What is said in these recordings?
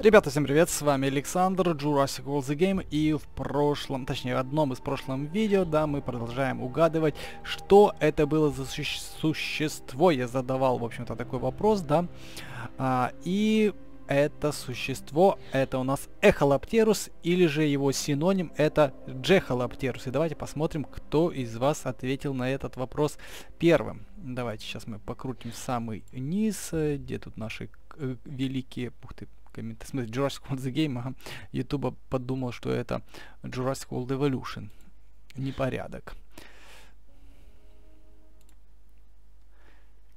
Ребята, всем привет, с вами Александр, Jurassic World The Game, и в прошлом, точнее, в одном из прошлом видео, да, мы продолжаем угадывать, что это было за суще существо. Я задавал, в общем-то, такой вопрос, да, а, и это существо, это у нас Эхолаптерус, или же его синоним это Джехолаптерус. И давайте посмотрим, кто из вас ответил на этот вопрос первым. Давайте сейчас мы покрутим самый низ, где тут наши э, великие, ух ты, комменты. Смысле, Jurassic World The Game, ага. YouTube подумал, что это Jurassic World Evolution. Непорядок.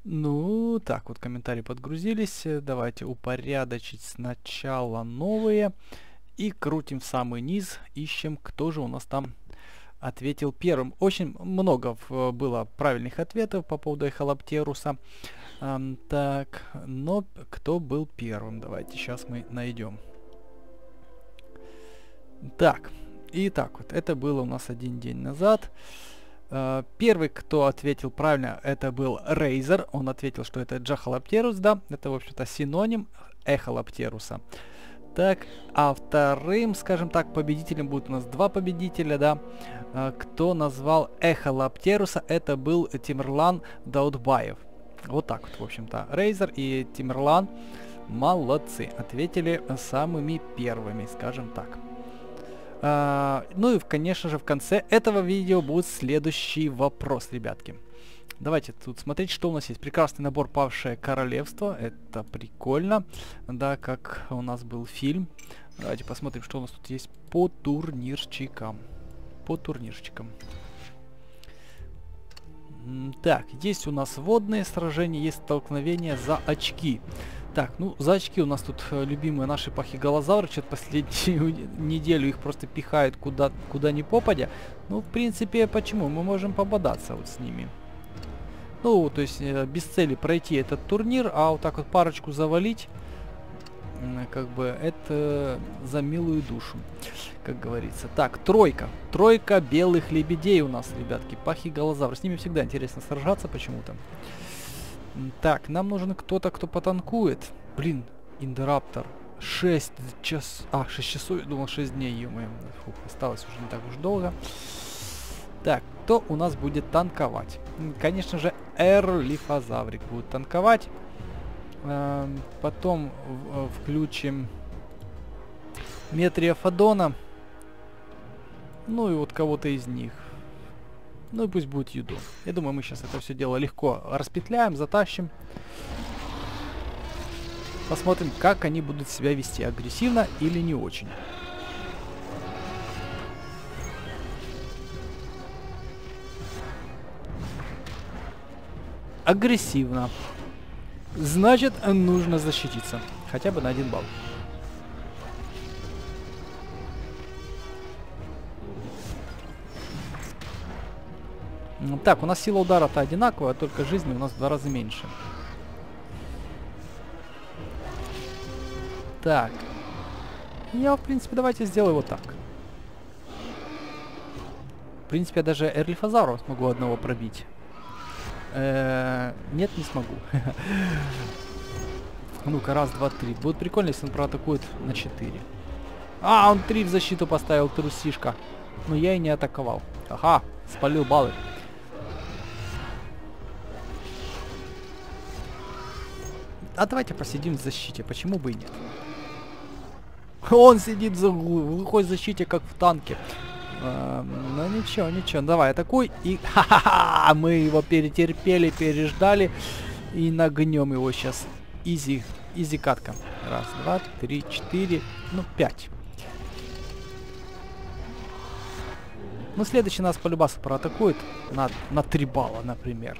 Ну, так, вот комментарии подгрузились. Давайте упорядочить сначала новые. И крутим в самый низ, ищем, кто же у нас там ответил первым. Очень много было правильных ответов по поводу эхолаптеруса. Um, так, но кто был первым? Давайте сейчас мы найдем. Так, и так вот, это было у нас один день назад. Uh, первый, кто ответил правильно, это был Рейзер. Он ответил, что это Джахалаптерус, да. Это, в общем-то, синоним Эхолаптеруса. Так, а вторым, скажем так, победителем будет у нас два победителя, да. Uh, кто назвал Эхолаптеруса, это был Тимрлан Даудбаев. Вот так вот, в общем-то. Рейзер и Тимерлан молодцы. Ответили самыми первыми, скажем так. А, ну и, конечно же, в конце этого видео будет следующий вопрос, ребятки. Давайте тут смотреть, что у нас есть. Прекрасный набор «Павшее королевство». Это прикольно. Да, как у нас был фильм. Давайте посмотрим, что у нас тут есть по турнирчикам. По турнирчикам. Так, есть у нас водные сражения, есть столкновения за очки. Так, ну, за очки у нас тут э, любимые наши пахиголозавры. Что-то последнюю неделю их просто пихают куда, куда ни попадя. Ну, в принципе, почему? Мы можем пободаться вот с ними. Ну, то есть, э, без цели пройти этот турнир, а вот так вот парочку завалить как бы это за милую душу, как говорится. Так, тройка. Тройка белых лебедей у нас, ребятки. Пахиголозавр. С ними всегда интересно сражаться почему-то. Так, нам нужен кто-то, кто потанкует. Блин, Индераптор. 6 час... А, 6 часов, я думал 6 дней, ё Фух, осталось уже не так уж долго. Так, кто у нас будет танковать? Конечно же, Эрлифозаврик будет танковать. Эм, потом э, включим Метрия Фадона. Ну и вот кого-то из них. Ну и пусть будет Юдо. Я думаю, мы сейчас это все дело легко распетляем, затащим. Посмотрим, как они будут себя вести, агрессивно или не очень. Агрессивно. Значит, нужно защититься. Хотя бы на один балл. Так, у нас сила удара-то одинаковая, только жизни у нас в два раза меньше. Так. Я, в принципе, давайте сделаю вот так. В принципе, я даже Эрлифазару смогу одного пробить. Э нет, не смогу. Ну-ка, раз, два, три. Будет прикольно, если он проатакует на 4. А, он 3 в защиту поставил, трусишка. Но я и не атаковал. Ага, спалил баллы. А давайте посидим в защите, почему бы и нет. Он сидит в глухой защите, как в танке. А, ну ничего, ничего, давай атакуй. И ха-ха-ха, мы его перетерпели, переждали. И нагнем его сейчас. Изи, изи катка. Раз, два, три, четыре, ну пять. Ну следующий нас по любасу проатакует на, на 3 балла, например.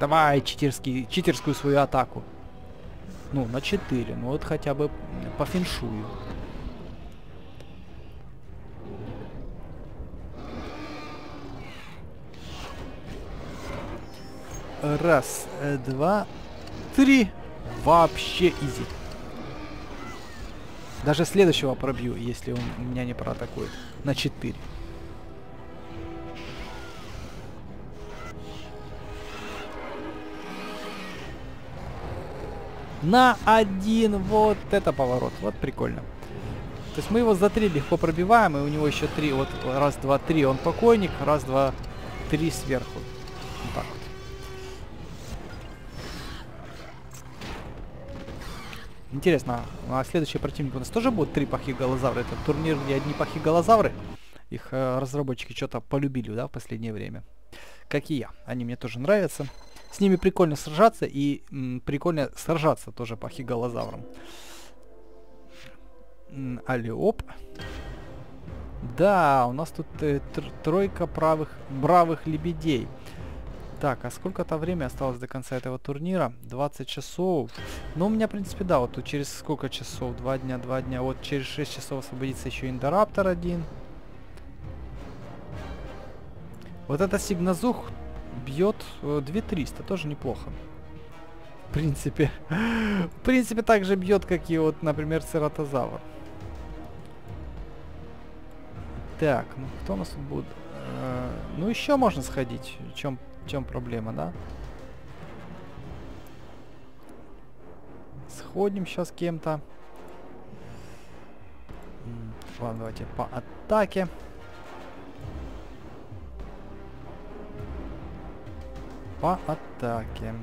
Давай читерский, читерскую свою атаку. Ну, на 4. Ну вот хотя бы по феншую. Раз, э, два, три. Вообще изи. Даже следующего пробью, если он меня не проатакует. На 4. На один. Вот это поворот. Вот прикольно. То есть мы его за три легко пробиваем, и у него еще три. Вот раз, два, три, он покойник. Раз, два, три сверху. Вот так вот. Интересно, а следующий противник у нас тоже будет три пахиголозавра? Это турнир, где одни пахиголозавры? Их э, разработчики что-то полюбили, да, в последнее время. Как и я. Они мне тоже нравятся. С ними прикольно сражаться и м, прикольно сражаться тоже по хиголозаврам. Алиоп. Да, у нас тут э, тр тройка правых, бравых лебедей. Так, а сколько-то время осталось до конца этого турнира? 20 часов. Ну, у меня, в принципе, да, вот через сколько часов? Два дня, два дня. Вот через 6 часов освободится еще Индораптор один. Вот это Сигназух бьет 2300, э, тоже неплохо. В принципе. В принципе, так же бьет, как и вот, например, Цератозавр. Так, ну кто у нас тут будет? Э, ну еще можно сходить. В чем, в чем проблема, да? Сходим сейчас кем-то. Ладно, давайте по атаке. По атаке.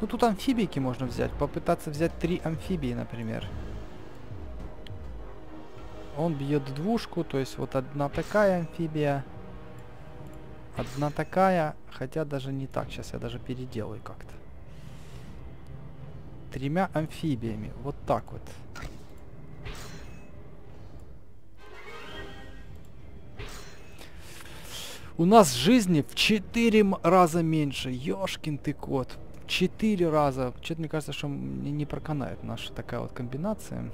Ну тут амфибийки можно взять. Попытаться взять три амфибии, например. Он бьет двушку, то есть вот одна такая амфибия. Одна такая, хотя даже не так. Сейчас я даже переделаю как-то. Тремя амфибиями. Вот так вот. У нас жизни в 4 раза меньше. Ёшкин ты кот. 4 раза. Что-то мне кажется, что мне не проканает наша такая вот комбинация.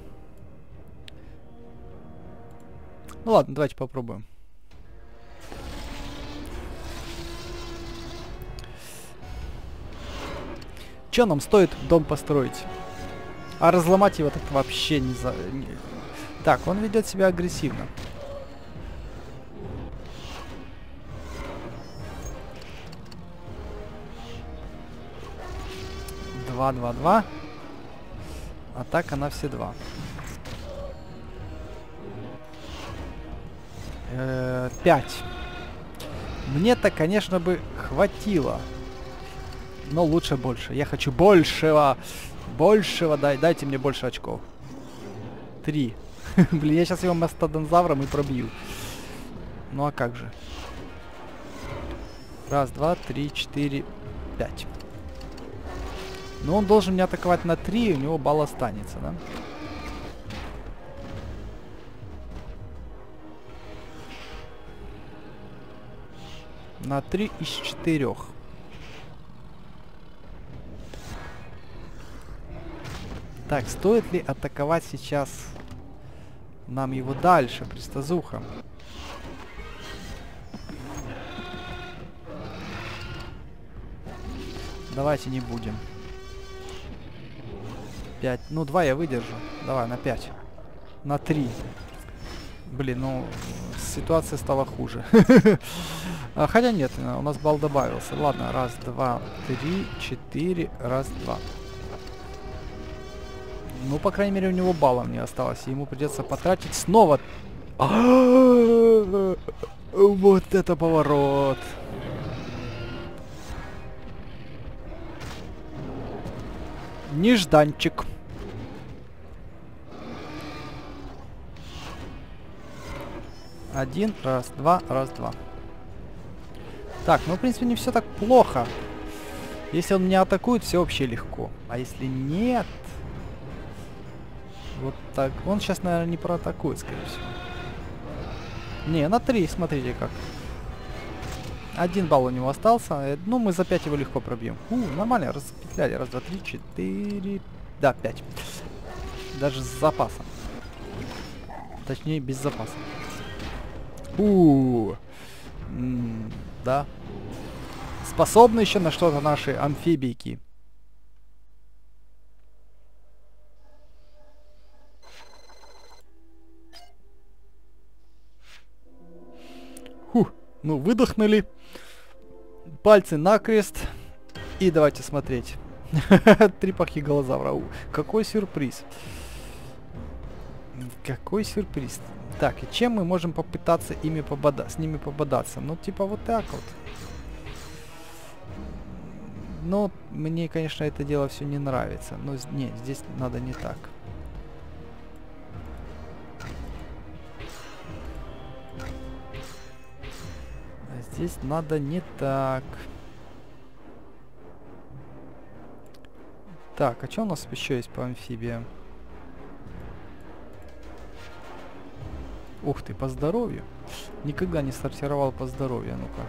Ну ладно, давайте попробуем. Чё нам стоит дом построить? А разломать его так вообще не за... Не... Так, он ведет себя агрессивно. Два, два, два. Атака на все два. Э, 5. Мне-то, конечно, бы хватило. Но лучше больше. Я хочу большего. Большего. Дай, дайте мне больше очков. Три. Блин, я сейчас его мастодонзавром и пробью. Ну а как же? Раз, два, три, четыре, пять. Но он должен меня атаковать на 3, у него балл останется, да? На 3 из 4. Так, стоит ли атаковать сейчас нам его дальше, пристазуха? Давайте не будем. 5. Ну, 2 я выдержу. Давай, на 5. На 3. Блин, ну, ситуация стала хуже. а, хотя нет, у нас балл добавился. Ладно, раз, два, три, четыре, раз, два. Ну, по крайней мере, у него баллов не осталось. ему придется потратить снова. вот это поворот. Нежданчик. Один, раз, два, раз, два. Так, ну, в принципе, не все так плохо. Если он меня атакует, все вообще легко. А если нет... Вот так. Он сейчас, наверное, не проатакует, скорее всего. Не, на три, смотрите как. Один балл у него остался. Э, ну, мы за 5 его легко пробьем. У, нормально, распетляли. Раз, два, три, четыре... Да, 5. Даже с запасом. Точнее, без запаса. У, да. Способны еще на что-то наши амфибийки. Фух, ну выдохнули пальцы на крест. И давайте смотреть. Три пахиголозавра. Какой сюрприз. Какой сюрприз. Так, и чем мы можем попытаться ими побода с ними пободаться? Ну, типа вот так вот. Но мне, конечно, это дело все не нравится. Но нет, здесь надо не так. Здесь надо не так. Так, а что у нас еще есть по амфибиям? Ух ты, по здоровью. Никогда не сортировал по здоровью, а ну-ка.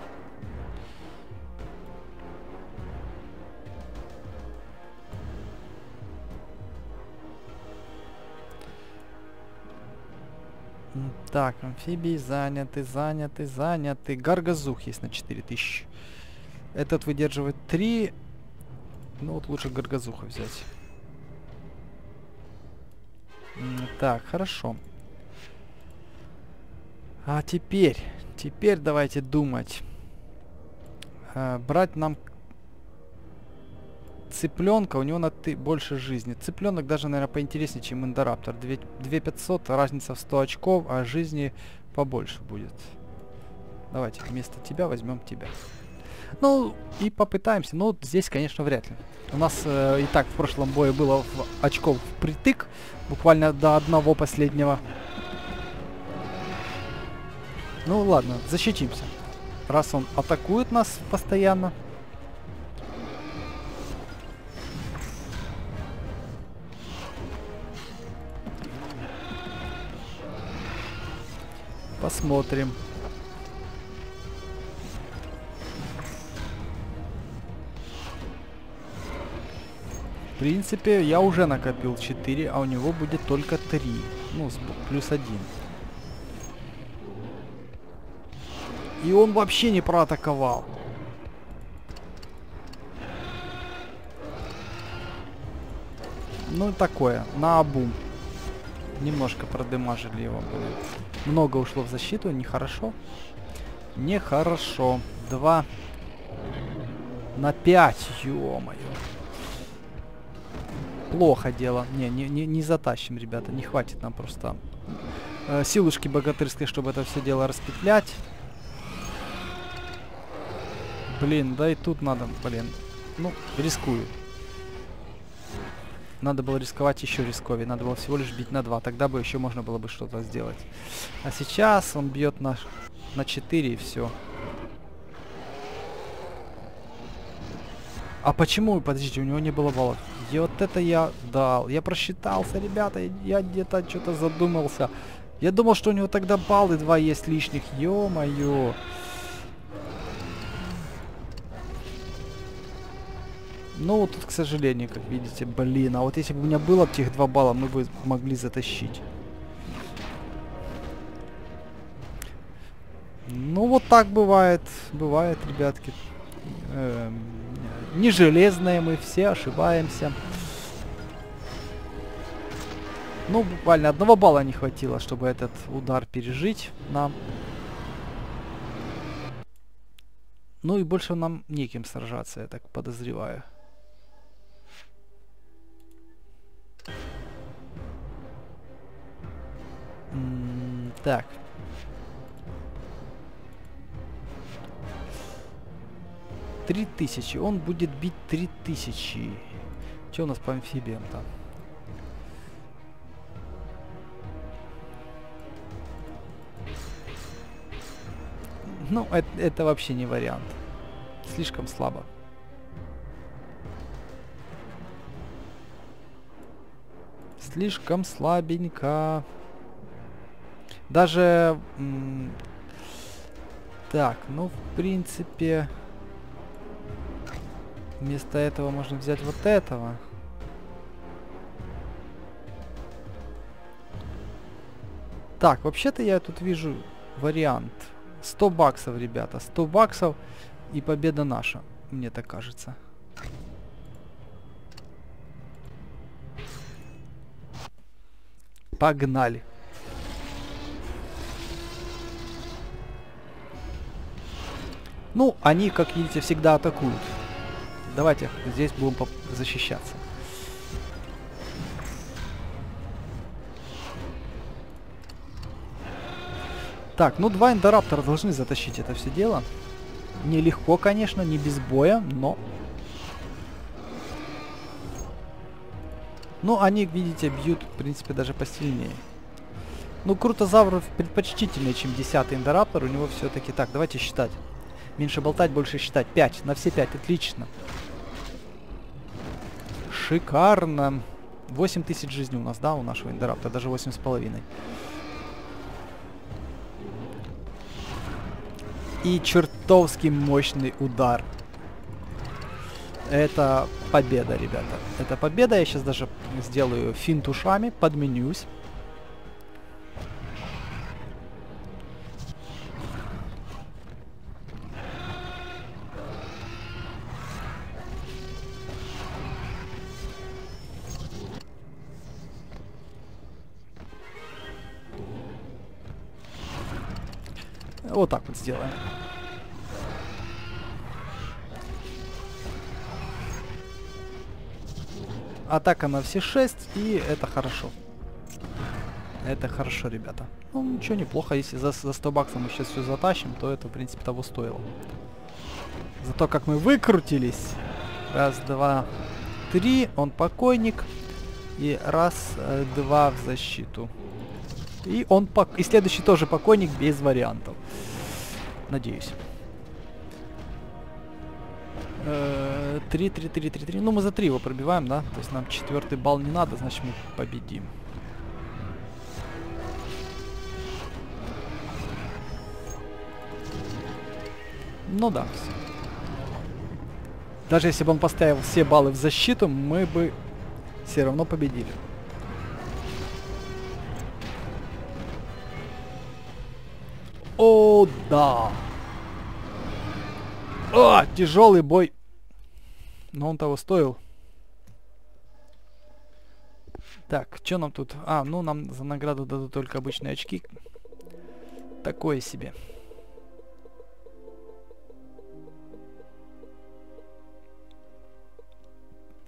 Так, амфибии заняты, заняты, заняты. Гаргазух есть на 4000. Этот выдерживает 3. Ну вот лучше Гаргазуха взять. Так, хорошо. А теперь, теперь давайте думать. Э, брать нам цыпленка, у него на ты больше жизни. Цыпленок даже, наверное, поинтереснее, чем Индораптор. 2500, разница в 100 очков, а жизни побольше будет. Давайте вместо тебя возьмем тебя. Ну, и попытаемся. Ну, вот здесь, конечно, вряд ли. У нас э, и так в прошлом бое было в очков впритык, буквально до одного последнего. Ну ладно, защитимся. Раз он атакует нас постоянно. Посмотрим. В принципе, я уже накопил 4, а у него будет только 3. Ну, плюс 1. И он вообще не проатаковал. Ну, такое, на обум. Немножко продемажили его, блин. Много ушло в защиту, нехорошо. Нехорошо. Два на 5, ё-моё. Плохо дело. Не, не, не, не затащим, ребята. Не хватит нам просто э, силушки богатырской, чтобы это все дело распетлять. Блин, да и тут надо, блин. Ну, рискую. Надо было рисковать еще рисковее. Надо было всего лишь бить на 2. Тогда бы еще можно было бы что-то сделать. А сейчас он бьет на, на 4 и все. А почему, подождите, у него не было баллов? И вот это я дал. Я просчитался, ребята. Я где-то что-то задумался. Я думал, что у него тогда баллы два есть лишних. Ё-моё. Ну, тут, к сожалению, как видите, блин. А вот если бы у меня было тех два балла, мы бы могли затащить. Ну, вот так бывает. Бывает, ребятки. Эм, не железные мы, все ошибаемся. Ну, буквально одного балла не хватило, чтобы этот удар пережить нам. Ну и больше нам неким сражаться, я так подозреваю. Так. Три тысячи. Он будет бить три тысячи. Что у нас по амфибиям там? Ну, это, это вообще не вариант. Слишком слабо. Слишком слабенько. Даже... Так, ну, в принципе... Вместо этого можно взять вот этого. Так, вообще-то я тут вижу вариант. 100 баксов, ребята. 100 баксов и победа наша, мне так кажется. Погнали. Ну, они, как видите, всегда атакуют. Давайте здесь будем защищаться. Так, ну два эндораптора должны затащить это все дело. Нелегко, конечно, не без боя, но... Ну, они, видите, бьют, в принципе, даже посильнее. Ну, Крутозавров предпочтительнее, чем 10 эндораптор. У него все-таки... Так, давайте считать. Меньше болтать, больше считать. 5. На все 5. Отлично. Шикарно. 8 тысяч жизней у нас, да, у нашего эндораптора. Даже 8 с половиной. И чертовски мощный удар. Это победа, ребята. Это победа. Я сейчас даже сделаю финт ушами, подменюсь. Вот так вот сделаем. Атака на все 6, и это хорошо. Это хорошо, ребята. Ну, ничего, неплохо. Если за, за 100 баксов мы сейчас все затащим, то это, в принципе, того стоило. Зато как мы выкрутились. Раз, два, три. Он покойник. И раз, э, два в защиту. И он пок... И следующий тоже покойник без вариантов. Надеюсь. Э, три, три, три, три, три. Ну, мы за три его пробиваем, да? То есть нам четвертый балл не надо, значит мы победим. Ну да. Даже если бы он поставил все баллы в защиту, мы бы все равно победили. О, да. О, тяжелый бой. Но он того стоил. Так, что нам тут? А, ну нам за награду дадут только обычные очки. Такое себе.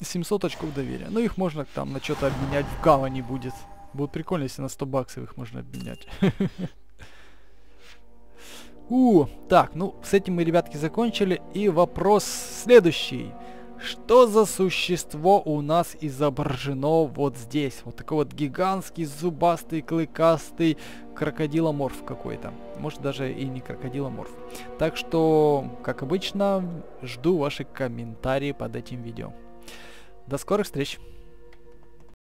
Семьсот очков доверия. Ну их можно там на что-то обменять в гавани будет. Будет прикольно, если на 100 баксов их можно обменять. У, так, ну, с этим мы, ребятки, закончили. И вопрос следующий. Что за существо у нас изображено вот здесь? Вот такой вот гигантский, зубастый, клыкастый крокодиломорф какой-то. Может даже и не крокодиломорф. Так что, как обычно, жду ваши комментарии под этим видео. До скорых встреч!